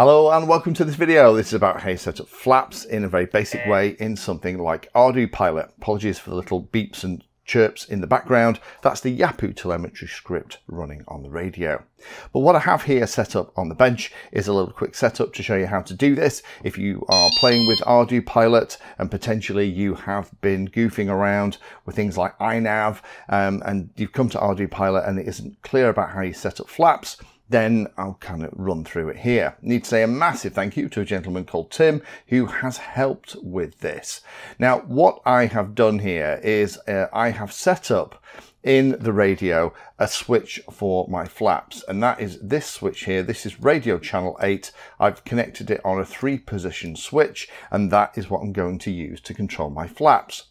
Hello and welcome to this video. This is about how you set up flaps in a very basic way in something like ArduPilot. Apologies for the little beeps and chirps in the background. That's the Yaapu telemetry script running on the radio. But what I have here set up on the bench is a little quick setup to show you how to do this. If you are playing with ArduPilot and potentially you have been goofing around with things like iNav um, and you've come to ArduPilot and it isn't clear about how you set up flaps, then I'll kind of run through it here. Need to say a massive thank you to a gentleman called Tim who has helped with this. Now, what I have done here is uh, I have set up in the radio a switch for my flaps and that is this switch here this is radio channel 8 I've connected it on a three position switch and that is what I'm going to use to control my flaps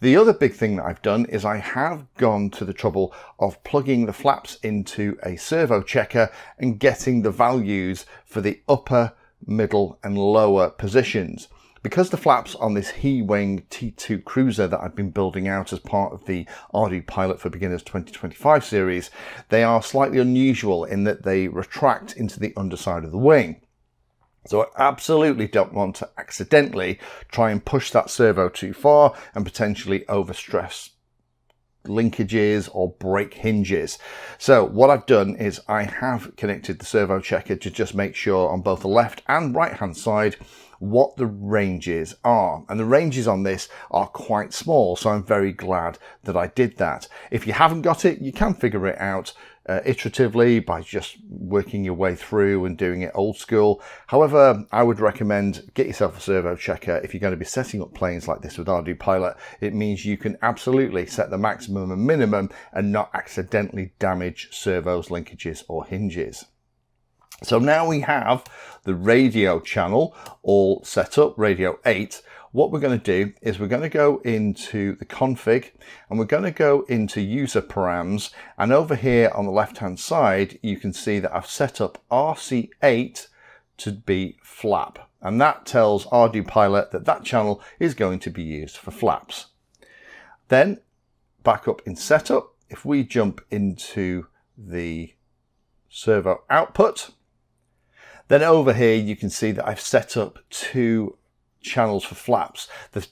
the other big thing that I've done is I have gone to the trouble of plugging the flaps into a servo checker and getting the values for the upper, middle and lower positions. Because the flaps on this Heewing T2 Cruiser that I've been building out as part of the ArduPilot for Beginners 2025 series, they are slightly unusual in that they retract into the underside of the wing. So I absolutely don't want to accidentally try and push that servo too far and potentially overstress linkages or break hinges. So what I've done is I have connected the servo checker to just make sure on both the left and right hand side what the ranges are. And the ranges on this are quite small, so I'm very glad that I did that. If you haven't got it, you can figure it out uh, iteratively by just working your way through and doing it old school. However, I would recommend get yourself a servo checker if you're going to be setting up planes like this with ArduPilot. It means you can absolutely set the maximum and minimum and not accidentally damage servos, linkages or hinges. So now we have the radio channel all set up, radio 8. What we're going to do is we're going to go into the config and we're going to go into user params and over here on the left hand side you can see that I've set up RC8 to be flap and that tells ArduPilot that that channel is going to be used for flaps. Then back up in setup, if we jump into the servo output, then over here, you can see that I've set up two channels for flaps. The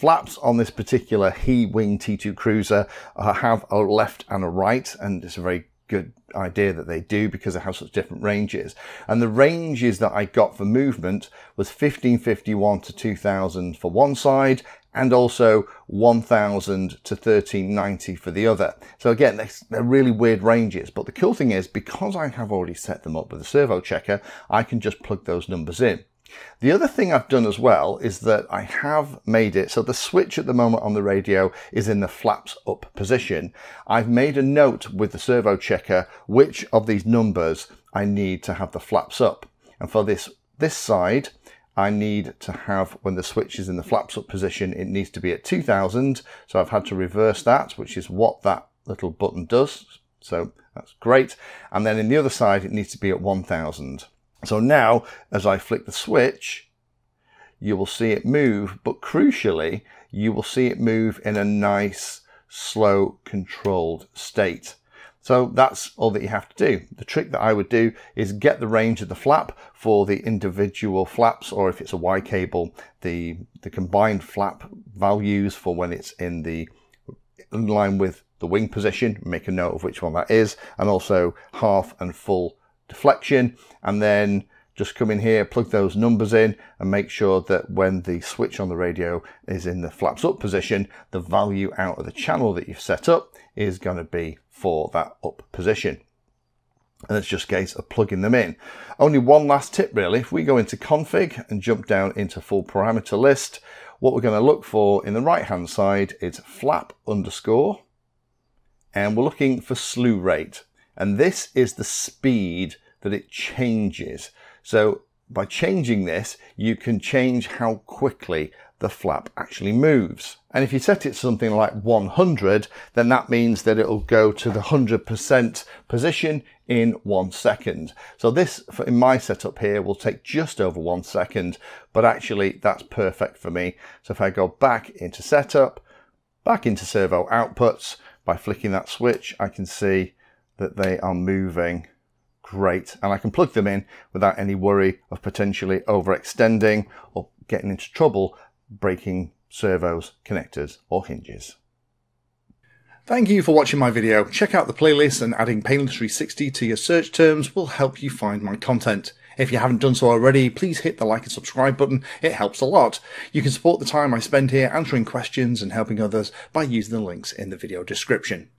flaps on this particular Heewing T2 Cruiser uh, have a left and a right, and it's a very good idea that they do because they have such different ranges. And the ranges that I got for movement was 1551 to 2000 for one side and also 1000 to 1390 for the other. So again, they're really weird ranges, but the cool thing is because I have already set them up with a servo checker, I can just plug those numbers in. The other thing I've done as well is that I have made it so the switch at the moment on the radio is in the flaps up position. I've made a note with the servo checker which of these numbers I need to have the flaps up. And for this, this side, I need to have, when the switch is in the flaps up position, it needs to be at 2000. So I've had to reverse that, which is what that little button does. So that's great. And then in the other side, it needs to be at 1000. So now, as I flick the switch, you will see it move, but crucially, you will see it move in a nice, slow, controlled state. So that's all that you have to do. The trick that I would do is get the range of the flap for the individual flaps, or if it's a Y cable, the, the combined flap values for when it's in the in line with the wing position, make a note of which one that is, and also half and full deflection. And then just come in here, plug those numbers in and make sure that when the switch on the radio is in the flaps up position, the value out of the channel that you've set up is going to be for that up position. And it's just a case of plugging them in. Only one last tip really, if we go into config and jump down into full parameter list, what we're going to look for in the right hand side is flap underscore, and we're looking for slew rate. And this is the speed that it changes. So by changing this, you can change how quickly the flap actually moves. And if you set it something like 100, then that means that it'll go to the 100% position in one second. So this, in my setup here, will take just over one second, but actually that's perfect for me. So if I go back into setup, back into servo outputs, by flicking that switch, I can see that they are moving great. And I can plug them in without any worry of potentially overextending or getting into trouble breaking servos, connectors or hinges. Thank you for watching my video. Check out the playlist and adding Painless360 to your search terms will help you find my content. If you haven't done so already, please hit the like and subscribe button. It helps a lot. You can support the time I spend here answering questions and helping others by using the links in the video description.